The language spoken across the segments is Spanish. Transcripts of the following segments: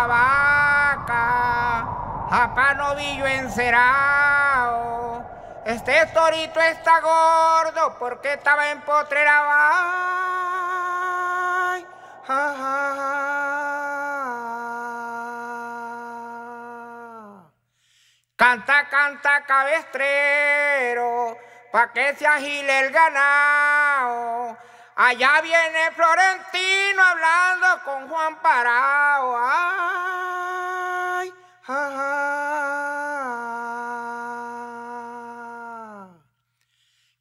Japa toro, japa vaca, japa novillo encerado. Este torito está gordo porque estaba en potrera. Canta, canta, cabestrero, pa' que se agile el ganado. Allá viene Florentino hablando con Juan Parao. Ay.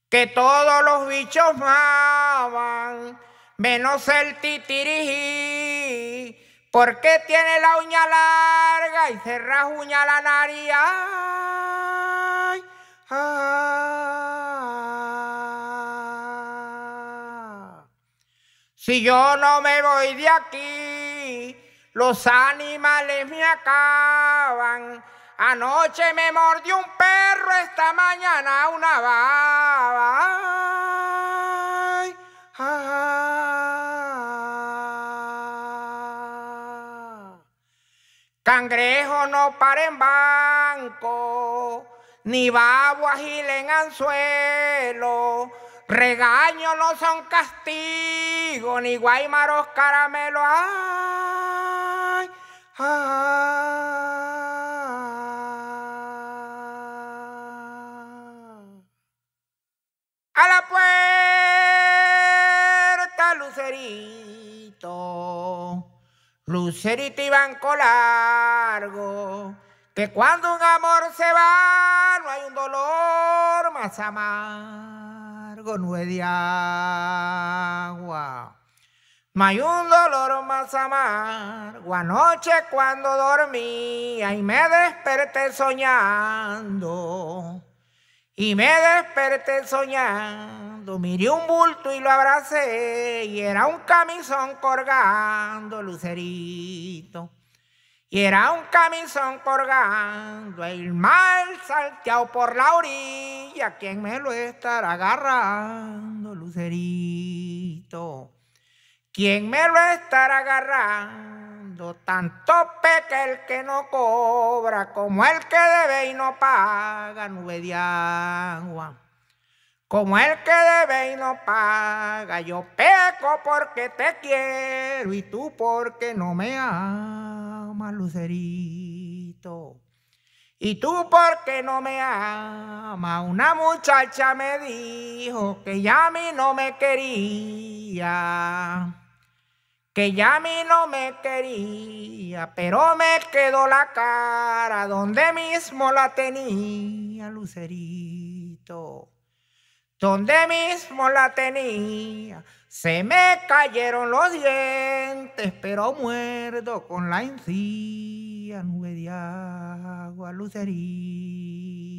Que todos los bichos maman, menos el titirijí, porque tiene la uña larga y se rajuña la nariz. Ay. Si yo no me voy de aquí, los animales me acaban. Anoche me mordió un perro, esta mañana una baba. Ay. Cangrejo no para en banco, ni babo agile en anzuelo. Regaño no son castigo, ni guaymaros caramelo. Ay. A la puerta, Lucerito, Lucerito y banco largo, que cuando un amor se va, no hay un dolor más amargo, nube de agua. No hay un dolor más amargo. Anoche cuando dormía y me desperté soñando. Y me desperté soñando, miré un bulto y lo abracé y era un camisón colgando, lucerito. Y era un camisón colgando, el mal salteado por la orilla, ¿quién me lo estará agarrando, lucerito? ¿Quién me lo estará agarrando? Tanto peca el que no cobra como el que debe y no paga, nube de agua. Como el que debe y no paga, yo peco porque te quiero y tú porque no me amas, lucerito. Y tú porque no me amas, una muchacha me dijo que ya a mí no me quería que ya a mí no me quería, pero me quedó la cara donde mismo la tenía, Lucerito. Donde mismo la tenía, se me cayeron los dientes, pero muerdo con la encía, nube de agua, Lucerito.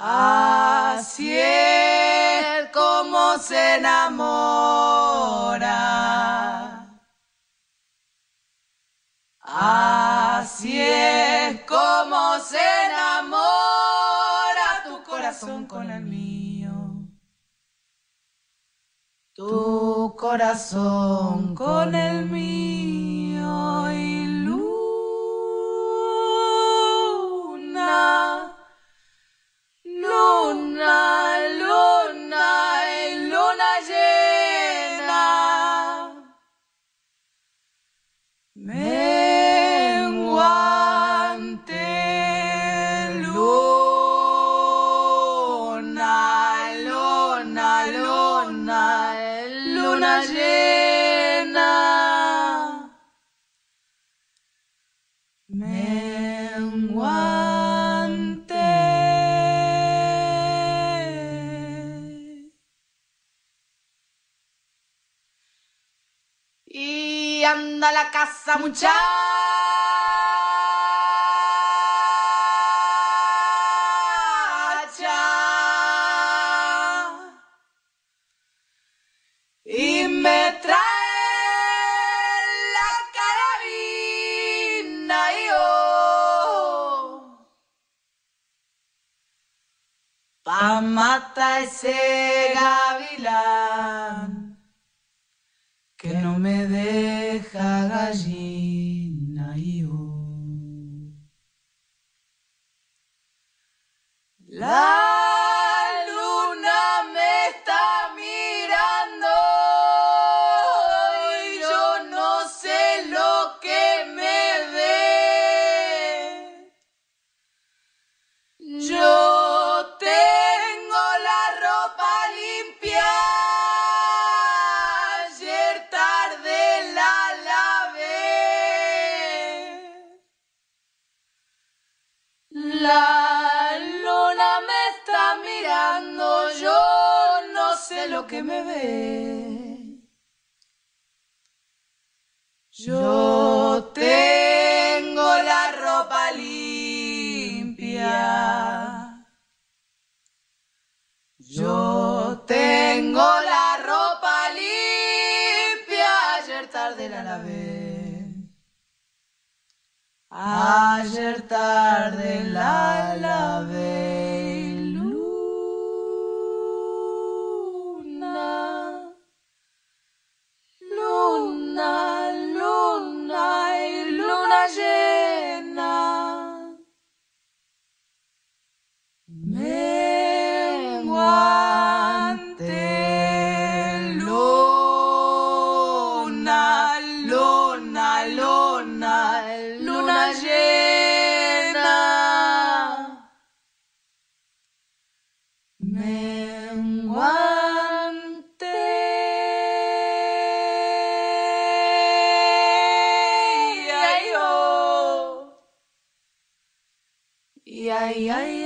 Así es como se enamora. Así es como se enamora tu corazón con el mío. Tu corazón con el mío Menguante. Y anda a la casa muchacha. carragem. Lo que me ve. Yo tengo la ropa limpia. Yo tengo la ropa limpia. Ayer tarde la lavé. Ayer tarde la lavé. Y ay, ay,